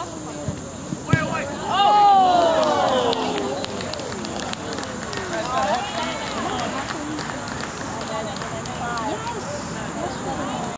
Nossa,